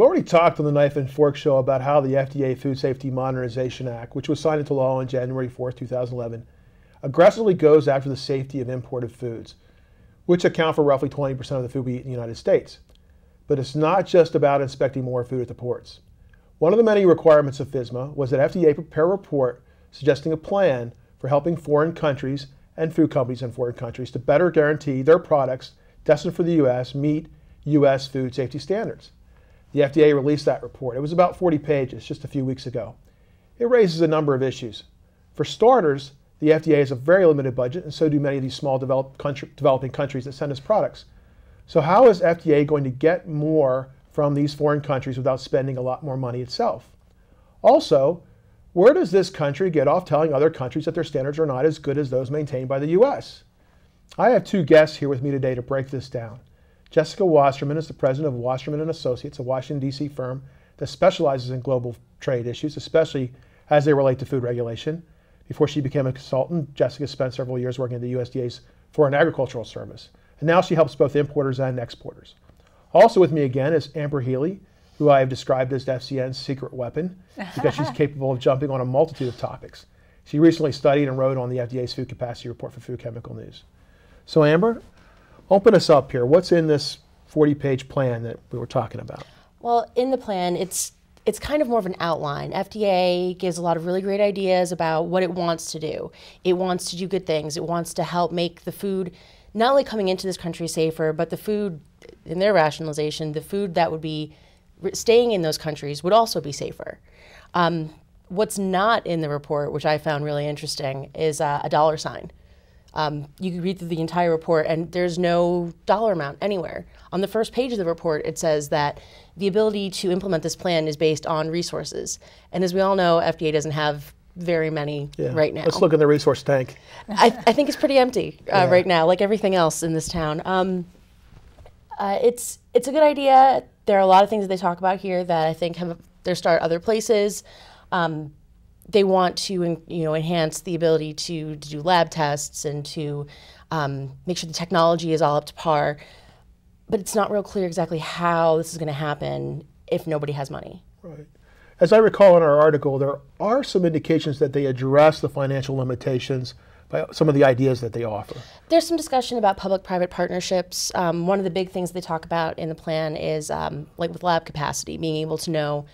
We've already talked on the Knife and Fork Show about how the FDA Food Safety Modernization Act, which was signed into law on January 4, 2011, aggressively goes after the safety of imported foods, which account for roughly 20% of the food we eat in the United States. But it's not just about inspecting more food at the ports. One of the many requirements of FSMA was that FDA prepare a report suggesting a plan for helping foreign countries and food companies in foreign countries to better guarantee their products destined for the U.S. meet U.S. food safety standards. The FDA released that report. It was about 40 pages just a few weeks ago. It raises a number of issues. For starters, the FDA has a very limited budget, and so do many of these small country, developing countries that send us products. So, how is FDA going to get more from these foreign countries without spending a lot more money itself? Also, where does this country get off telling other countries that their standards are not as good as those maintained by the US? I have two guests here with me today to break this down. Jessica Wasserman is the president of Wasserman and Associates, a Washington D.C. firm that specializes in global trade issues, especially as they relate to food regulation. Before she became a consultant, Jessica spent several years working at the USDA's Foreign Agricultural Service, and now she helps both importers and exporters. Also with me again is Amber Healy, who I have described as FCN's secret weapon because she's capable of jumping on a multitude of topics. She recently studied and wrote on the FDA's Food Capacity Report for Food Chemical News. So Amber, open us up here. What's in this 40 page plan that we were talking about? Well, in the plan, it's it's kind of more of an outline. FDA gives a lot of really great ideas about what it wants to do. It wants to do good things. It wants to help make the food not only coming into this country safer, but the food in their rationalization, the food that would be staying in those countries would also be safer. Um, what's not in the report, which I found really interesting, is uh, a dollar sign. Um, you can read through the entire report, and there's no dollar amount anywhere. On the first page of the report, it says that the ability to implement this plan is based on resources. And as we all know, FDA doesn't have very many yeah. right now. Let's look in the resource tank. I, I think it's pretty empty uh, yeah. right now, like everything else in this town. Um, uh, it's it's a good idea. There are a lot of things that they talk about here that I think have their start other places. Um, they want to you know enhance the ability to, to do lab tests and to um, make sure the technology is all up to par. But it's not real clear exactly how this is going to happen if nobody has money. Right. As I recall in our article, there are some indications that they address the financial limitations by some of the ideas that they offer. There's some discussion about public-private partnerships. Um, one of the big things they talk about in the plan is um, like with lab capacity, being able to know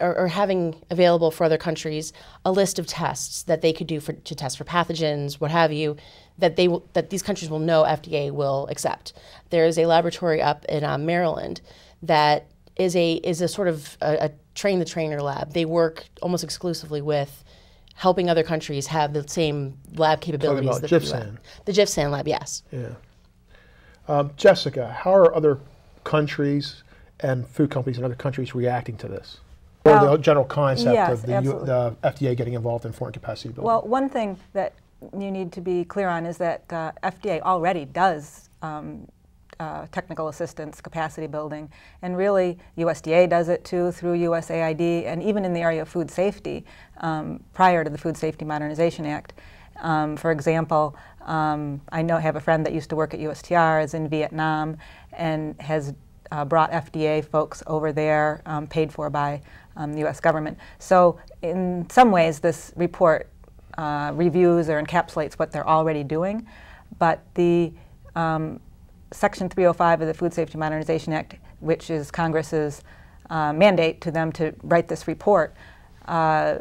or, or, having available for other countries a list of tests that they could do for, to test for pathogens, what have you, that they will, that these countries will know FDA will accept. There is a laboratory up in uh, Maryland that is a is a sort of a, a train the trainer lab. They work almost exclusively with helping other countries have the same lab capabilities. Talking about JIFSAN. The JIFSAN lab, yes. Yeah. Um, Jessica, how are other countries and food companies in other countries reacting to this? Or the general concept yes, of the, U, the, FDA getting involved in foreign capacity building? Well, one thing that you need to be clear on is that uh, FDA already does um, uh, technical assistance capacity building. And really, USDA does it too through USAID, and even in the area of food safety um, prior to the Food Safety Modernization Act. Um, for example, um, I know I have a friend that used to work at USTR, is in Vietnam, and has uh, brought FDA folks over there, um, paid for by um, the U.S. government. So in some ways, this report uh, reviews or encapsulates what they're already doing, but the um, Section 305 of the Food Safety Modernization Act, which is Congress's uh, mandate to them to write this report, uh,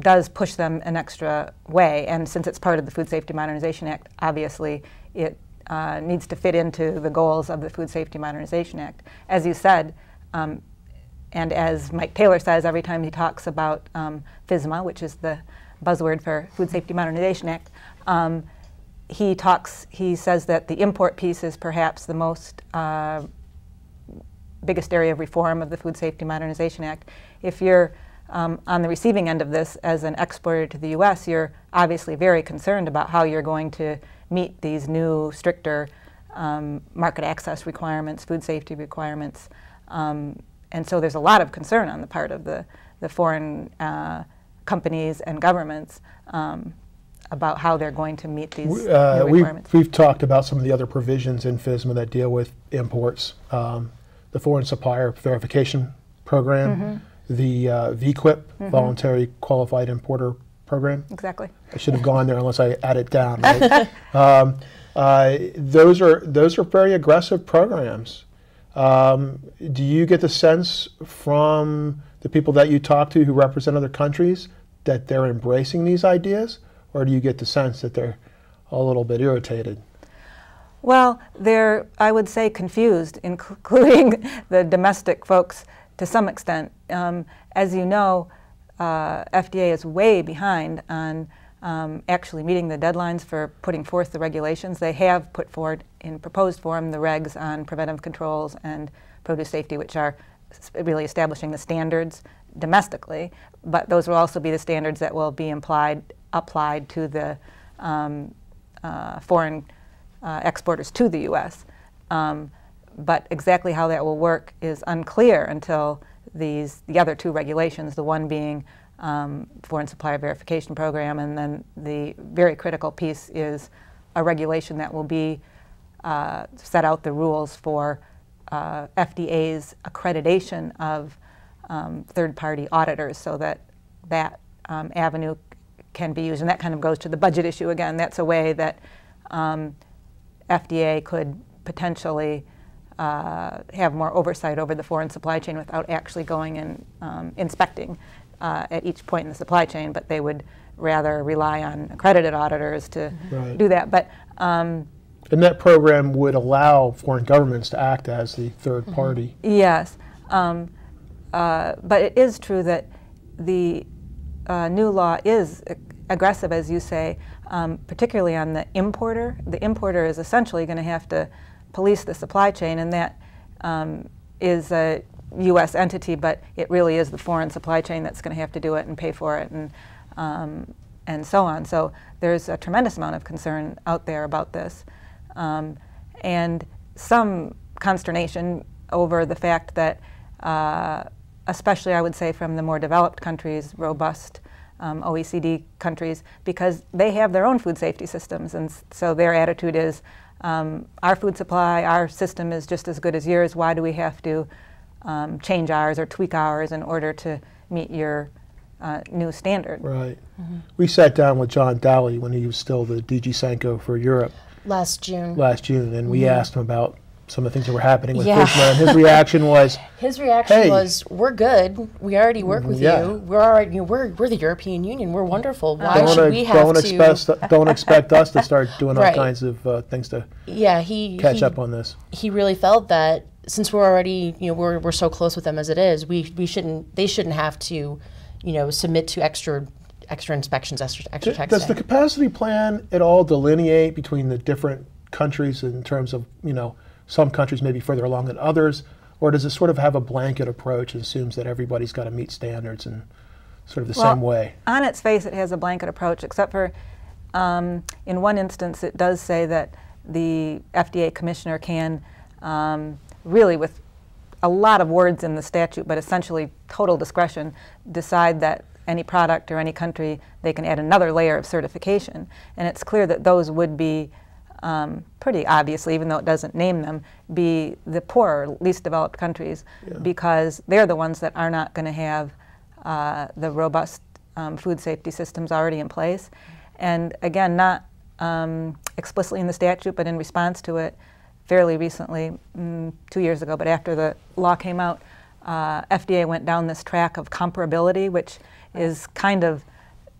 does push them an extra way. And since it's part of the Food Safety Modernization Act, obviously it uh, needs to fit into the goals of the Food Safety Modernization Act. As you said, um, and as Mike Taylor says every time he talks about um, FSMA, which is the buzzword for Food Safety Modernization Act, um, he talks, he says that the import piece is perhaps the most uh, biggest area of reform of the Food Safety Modernization Act. If you're um, on the receiving end of this as an exporter to the U.S., you're obviously very concerned about how you're going to meet these new, stricter um, market access requirements, food safety requirements. Um, and so there's a lot of concern on the part of the, the foreign uh, companies and governments um, about how they're going to meet these uh, requirements. We've, we've, talked about some of the other provisions in FSMA that deal with imports. Um, the Foreign Supplier Verification Program, the uh, VQIP, Voluntary Qualified Importer Program. Exactly. I should have gone there unless I add it down. Right? um, uh, those are those are very aggressive programs. Um, do you get the sense from the people that you talk to who represent other countries that they're embracing these ideas, or do you get the sense that they're a little bit irritated? Well, they're, I would say, confused, including the domestic folks to some extent. Um, as you know, uh, FDA is way behind on um, actually meeting the deadlines for putting forth the regulations. They have put forward in proposed form the regs on preventive controls and produce safety, which are really establishing the standards domestically, but those will also be the standards that will be implied, applied to the um, uh, foreign uh, exporters to the U.S. Um, but exactly how that will work is unclear until these the other two regulations, the one being um, foreign supplier verification program, and then the very critical piece is a regulation that will be uh, set out the rules for uh, FDA's accreditation of um, third-party auditors, so that that um, avenue can be used, and that kind of goes to the budget issue again. That's a way that um, FDA could potentially uh, have more oversight over the foreign supply chain without actually going and um, inspecting uh, at each point in the supply chain, but they would rather rely on accredited auditors to Right. do that. But um, And that program would allow foreign governments to act as the 3rd party. Yes, um, uh, but it is true that the uh, new law is aggressive, as you say, um, particularly on the importer. The importer is essentially going to have to police the supply chain, and that um, is a U.S. entity, but it really is the foreign supply chain that's going to have to do it and pay for it, and um, and so on. So there's a tremendous amount of concern out there about this, um, and some consternation over the fact that, uh, especially I would say from the more developed countries, robust um, OECD countries, because they have their own food safety systems, and so their attitude is, um, our food supply, our system is just as good as yours. Why do we have to um, change ours or tweak ours in order to meet your uh, new standard? Right. We sat down with John Dalli when he was still the DG SANCO for Europe Last June. last June, and we asked him about some of the things that were happening with Yeah. FSMA, and his reaction was, His reaction Hey. was, "We're good. We already work with Yeah. you. We're already. You know, we're we're the European Union. We're wonderful. Why don't, should uh, we have don't to?" expect don't expect us to start doing all kinds of uh, things to yeah, he catch he, up on this. he really felt that since we're already, you know, we're we're so close with them as it is, we we shouldn't. They shouldn't have to, you know, submit to extra extra inspections, extra extra checks. Does the capacity plan at all delineate between the different countries in terms of you know some countries may be further along than others, or does it sort of have a blanket approach and assumes that everybody's got to meet standards in sort of the Well, same way? On its face, it has a blanket approach, except for um, in one instance, it does say that the FDA commissioner can um, really, with a lot of words in the statute, but essentially total discretion, decide that any product or any country, they can add another layer of certification. And it's clear that those would be um, pretty obviously, even though it doesn't name them, be the poorer, least developed countries, because they're the ones that are not going to have uh, the robust um, food safety systems already in place. And again, not um, explicitly in the statute, but in response to it, fairly recently, mm, two years ago, but after the law came out, uh, FDA went down this track of comparability, which is kind of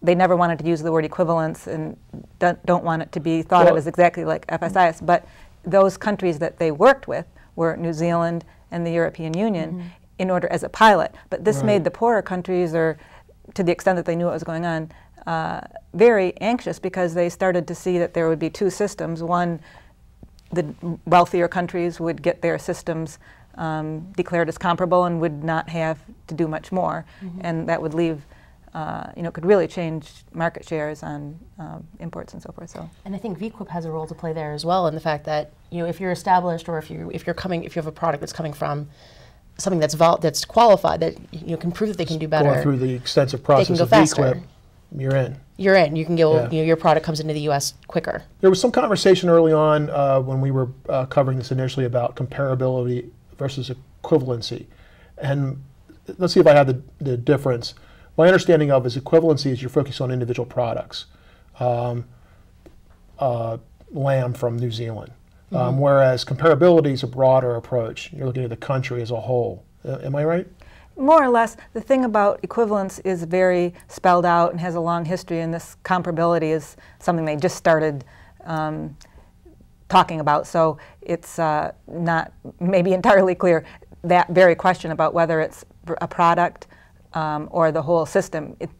they never wanted to use the word equivalence and don't, don't want it to be thought Well- of as exactly like FSIS. But those countries that they worked with were New Zealand and the European Union in order as a pilot. But this Right. made the poorer countries, or to the extent that they knew what was going on, uh, very anxious because they started to see that there would be two systems. One, the wealthier countries would get their systems um, declared as comparable and would not have to do much more, and that would leave, uh, you know, could really change market shares on um, imports and so forth. So. And I think VQIP has a role to play there as well in the fact that you know if you're established or if you if you're coming if you have a product that's coming from something that's vol- that's qualified that you know, can prove that they can do better, Going through the extensive process go of faster. VQIP, you're in. you're in. You can go. Yeah. You know, your product comes into the U.S. quicker. There was some conversation early on uh, when we were uh, covering this initially about comparability versus equivalency. And let's see if I have the, the difference. My understanding of is equivalency is you're focused on individual products. Um, uh, lamb from New Zealand. Um, mm-hmm. whereas comparability is a broader approach. You're looking at the country as a whole. Uh, am I right? More or less. The thing about equivalence is very spelled out and has a long history, and this comparability is something they just started um, talking about. So it's uh, not maybe entirely clear that very question about whether it's a product um, or the whole system. It,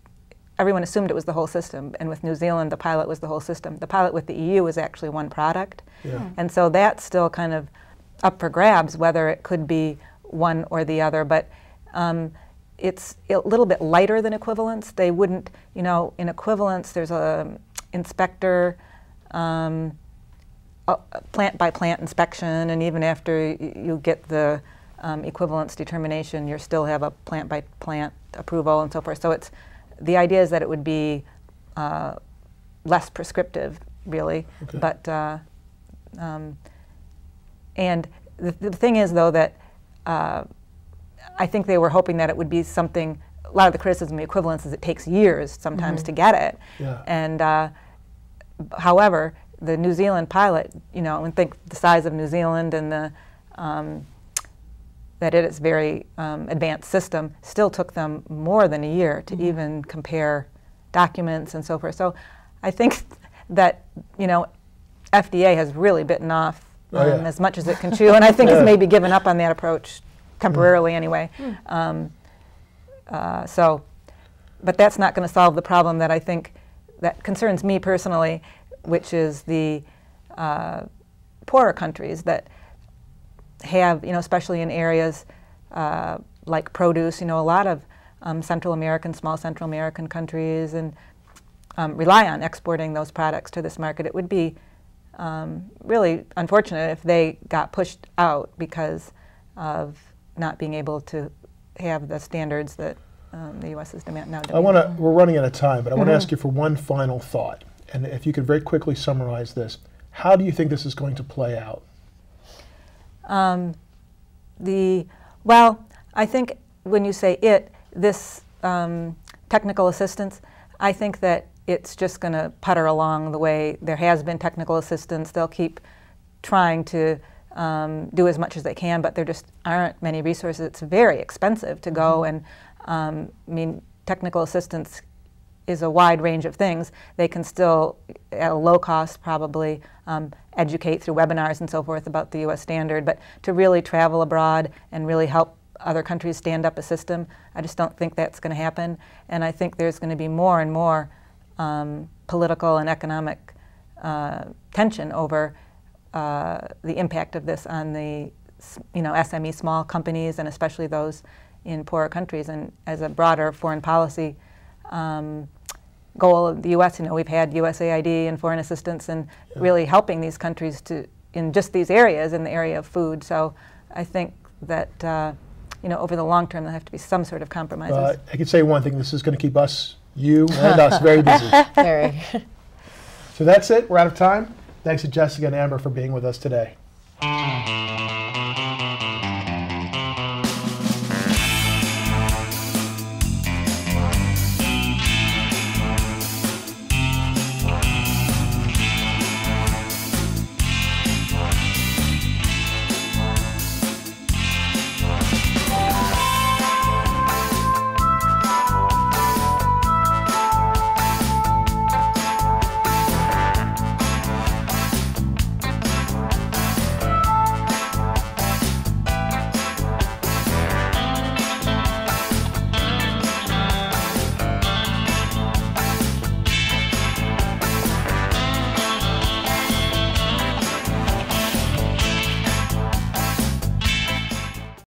everyone assumed it was the whole system, and with New Zealand, the pilot was the whole system. The pilot with the EU was actually one product, yeah. Hmm. and so that's still kind of up for grabs whether it could be one or the other. But um, it's a little bit lighter than equivalence. They wouldn't, you know, in equivalence, there's a inspector, um, a plant by plant inspection, and even after you get the um, equivalence determination, you still have a plant by plant approval and so forth. So it's the idea is that it would be uh, less prescriptive, really. Okay. But uh, um, and the, the, thing is, though, that uh, I think they were hoping that it would be something. A lot of the criticism of equivalence is it takes years sometimes mm-hmm. to get it. Yeah. And uh, however, the New Zealand pilot, you know, and think the size of New Zealand and the um, that it is very um, advanced system still took them more than a year to mm-hmm. even compare documents and so forth. So I think that you know FDA has really bitten off um, oh, yeah. Um, as much as it can chew, and I think yeah. has maybe given up on that approach temporarily mm. anyway. Mm. Um, uh, so, but that's not going to solve the problem that I think that concerns me personally, which is the uh, poorer countries that have, you know, especially in areas uh, like produce, you know, a lot of um, Central American, small Central American countries and um, rely on exporting those products to this market. It would be um, really unfortunate if they got pushed out because of not being able to have the standards that um, the U.S. is demand now. I want to. We're running out of time, but I want to mm-hmm. ask you for one final thought, and if you could very quickly summarize this. How do you think this is going to play out? Um, the well, I think when you say it, this um, technical assistance, I think that it's just going to putter along the way there has been technical assistance. They'll keep trying to um, do as much as they can, but there just aren't many resources. It's very expensive to go, mm-hmm. and um, I mean, technical assistance is a wide range of things. They can still, at a low cost, probably um, educate through webinars and so forth about the U.S. standard. But to really travel abroad and really help other countries stand up a system, I just don't think that's going to happen. And I think there's going to be more and more um, political and economic uh, tension over uh, the impact of this on the you know SME small companies and especially those in poorer countries. And as a broader foreign policy um, goal of the U.S., you know, we've had USAID and foreign assistance and yeah. really helping these countries to in just these areas in the area of food. So I think that uh, you know over the long term there have to be some sort of compromises. Uh, I can say one thing: this is going to keep us, you, and us very busy. Very. So that's it. We're out of time. Thanks to Jessica and Amber for being with us today.